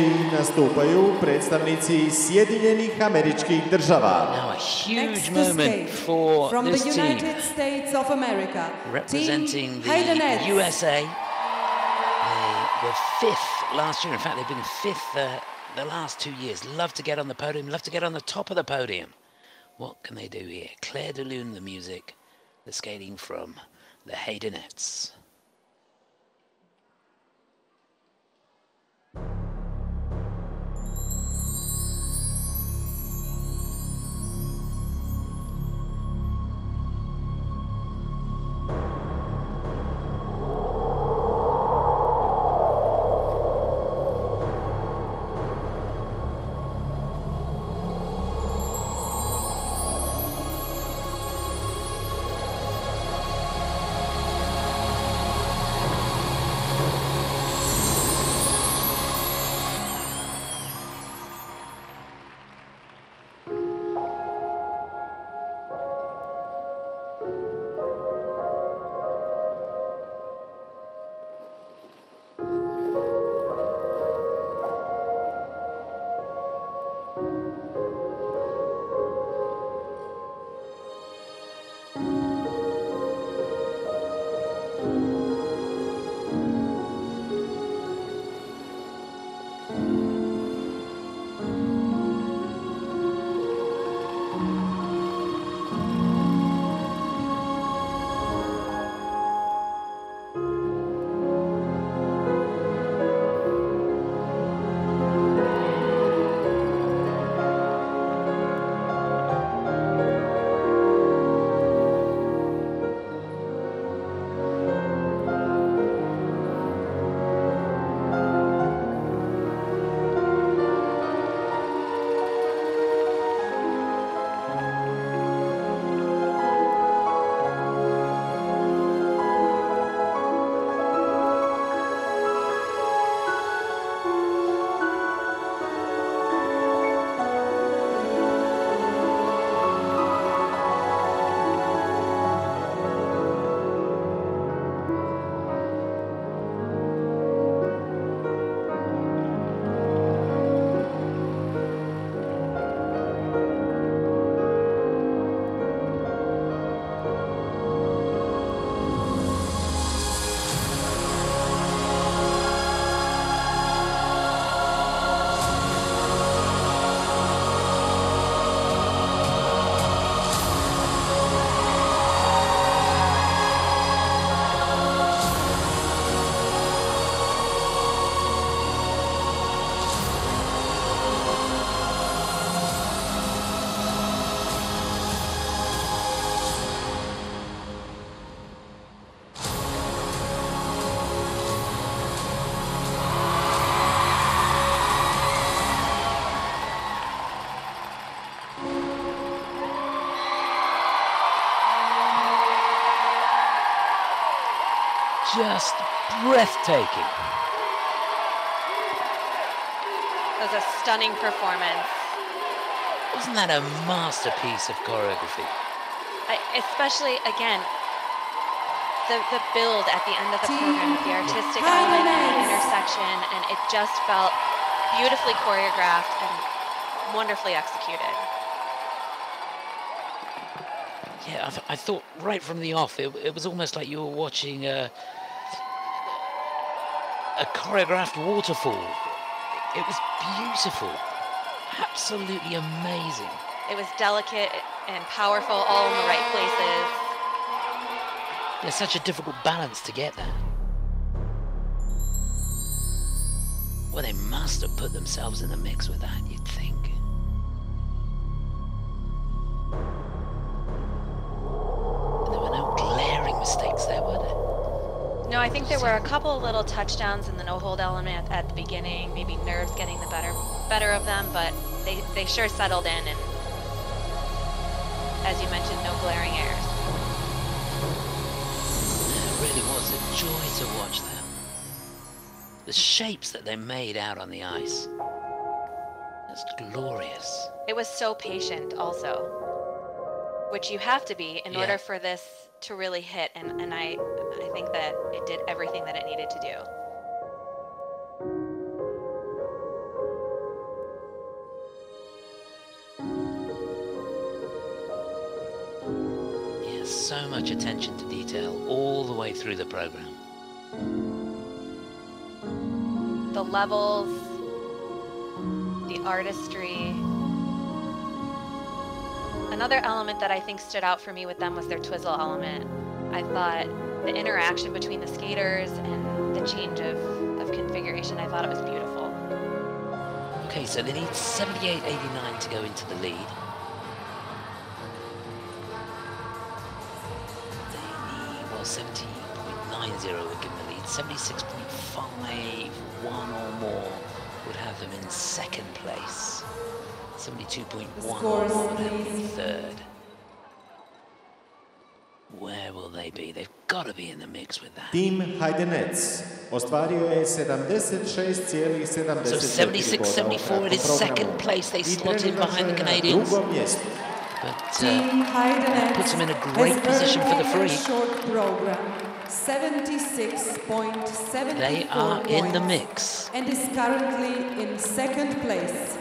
sljedeći nastupaju predstavnici Sjedinjenih američkih država. Now a huge moment for from this the team United States of America, representing Team the Haydenettes. USA. They were fifth last year. In fact, they've been fifth uh, the last two years. Love to get on the podium. Love to get on the top of the podium. What can they do here? Clair de Lune, the music. The skating from the Haydenettes. Just breathtaking. It was a stunning performance. Wasn't that a masterpiece of choreography? I, especially again, the the build at the end of the program, the artistic element and the intersection, and it just felt beautifully choreographed and wonderfully executed. Yeah, I, th- I thought right from the off, it, it was almost like you were watching a, a choreographed waterfall. It was beautiful, absolutely amazing. It was delicate and powerful, all in the right places. There's such a difficult balance to get there. Well, they must have put themselves in the mix with that, you'd think. There? No, I think there were a couple of little touchdowns in the no hold element at, the beginning, maybe nerves getting the better better of them, but they, they sure settled in and as you mentioned, no glaring errors. It really was a joy to watch them. The shapes that they made out on the ice. That's glorious. It was so patient also, which you have to be in yeah. order for this to really hit. And, and I, I think that it did everything that it needed to do. so much attention to detail all the way through the program. The levels, the artistry, Another element that I think stood out for me with them was their twizzle element. I thought the interaction between the skaters and the change of, of configuration, I thought it was beautiful. Okay, so they need 78.89 to go into the lead. They need, well, 70.90 would give them the lead. 76.51 or more would have them in second place. 72.1 or more would have them in third. Where will they be? They've got to be in the mix with that. Tim Heidenec ostvario je 76,74 So 76, 74 it is second place. They slot in behind the Canadians. drugom mjestu. But Team uh, puts them in a great position for the a free. short program, 76.74 they are in the mix. and is currently in second place.